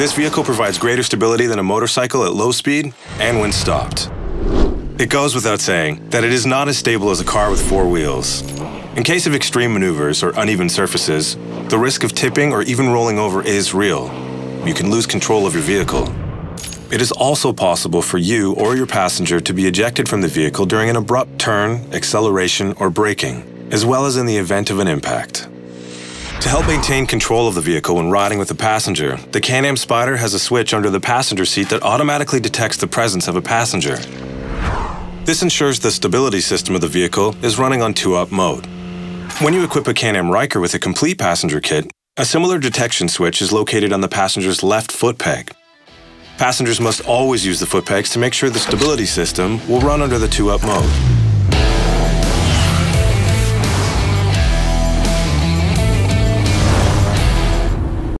This vehicle provides greater stability than a motorcycle at low speed and when stopped. It goes without saying that it is not as stable as a car with four wheels. In case of extreme maneuvers or uneven surfaces, the risk of tipping or even rolling over is real. You can lose control of your vehicle. It is also possible for you or your passenger to be ejected from the vehicle during an abrupt turn, acceleration, or braking, as well as in the event of an impact. To help maintain control of the vehicle when riding with a passenger, the Can-Am Spyder has a switch under the passenger seat that automatically detects the presence of a passenger. This ensures the stability system of the vehicle is running on 2-up mode. When you equip a Can-Am Ryker with a complete passenger kit, a similar detection switch is located on the passenger's left foot peg. Passengers must always use the foot pegs to make sure the stability system will run under the 2-up mode.